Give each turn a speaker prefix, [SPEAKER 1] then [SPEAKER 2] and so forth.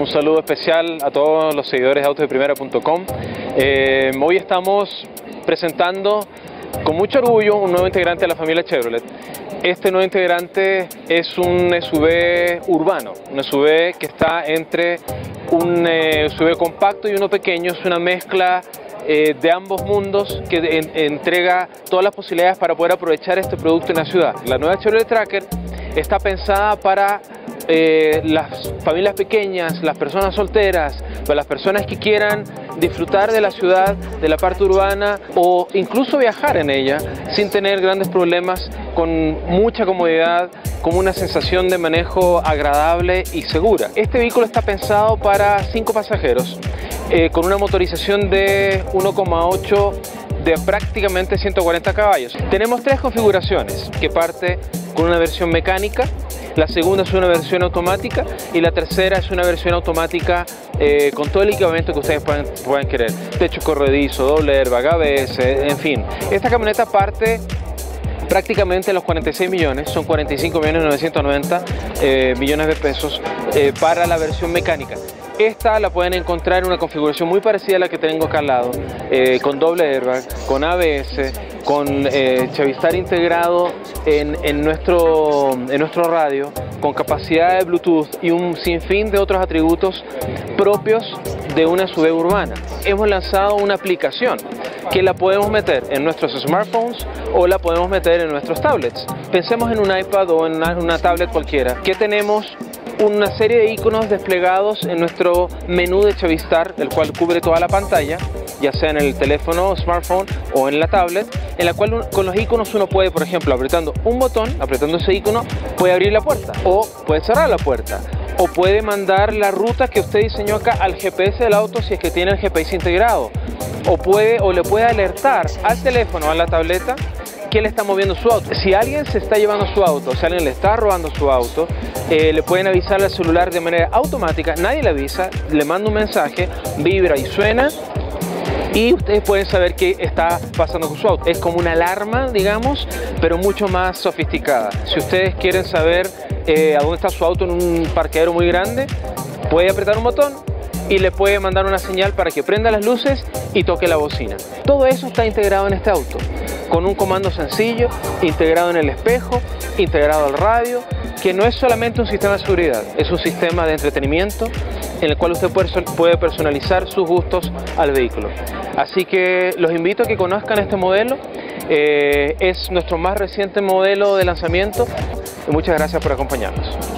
[SPEAKER 1] Un saludo especial a todos los seguidores de autosdeprimera.com. Eh, hoy estamos presentando con mucho orgullo un nuevo integrante de la familia Chevrolet. Este nuevo integrante es un SUV urbano, un SUV que está entre un eh, SUV compacto y uno pequeño, es una mezcla eh, de ambos mundos que entrega todas las posibilidades para poder aprovechar este producto en la ciudad. La nueva Chevrolet Tracker está pensada para eh, las familias pequeñas, las personas solteras, para las personas que quieran disfrutar de la ciudad, de la parte urbana o incluso viajar en ella sin tener grandes problemas, con mucha comodidad, con una sensación de manejo agradable y segura. Este vehículo está pensado para cinco pasajeros eh, con una motorización de 1,8 de prácticamente 140 caballos. Tenemos tres configuraciones que parte con una versión mecánica, la segunda es una versión automática y la tercera es una versión automática eh, con todo el equipamiento que ustedes puedan, puedan querer. Techo corredizo, doble airbag, ABS, en fin. Esta camioneta parte prácticamente los 46 millones, son 45 millones 990 eh, millones de pesos para la versión mecánica. Esta la pueden encontrar en una configuración muy parecida a la que tengo acá al lado, eh, con doble airbag, con ABS, con eh, Chavistar integrado en, nuestro, en nuestro radio, con capacidad de Bluetooth y un sinfín de otros atributos propios de una SUV urbana. Hemos lanzado una aplicación que la podemos meter en nuestros smartphones o la podemos meter en nuestros tablets. Pensemos en un iPad o en una, una tablet cualquiera, que tenemos una serie de iconos desplegados en nuestro menú de Chavistar, el cual cubre toda la pantalla, ya sea en el teléfono, smartphone o en la tablet, en la cual con los iconos uno puede, por ejemplo, apretando un botón, apretando ese icono, puede abrir la puerta o puede cerrar la puerta. O puede mandar la ruta que usted diseñó acá al GPS del auto si es que tiene el GPS integrado. O puede o le puede alertar al teléfono a la tableta que le está moviendo su auto. Si alguien se está llevando su auto, si alguien le está robando su auto, eh, le pueden avisar al celular de manera automática, nadie le avisa, le manda un mensaje, vibra y suena y ustedes pueden saber qué está pasando con su auto. Es como una alarma, digamos, pero mucho más sofisticada. Si ustedes quieren saber eh, a dónde está su auto en un parqueadero muy grande, puede apretar un botón y le puede mandar una señal para que prenda las luces y toque la bocina. Todo eso está integrado en este auto, con un comando sencillo, integrado en el espejo, integrado al radio, que no es solamente un sistema de seguridad, es un sistema de entretenimiento en el cual usted puede personalizar sus gustos al vehículo. Así que los invito a que conozcan este modelo, eh, es nuestro más reciente modelo de lanzamiento muchas gracias por acompañarnos.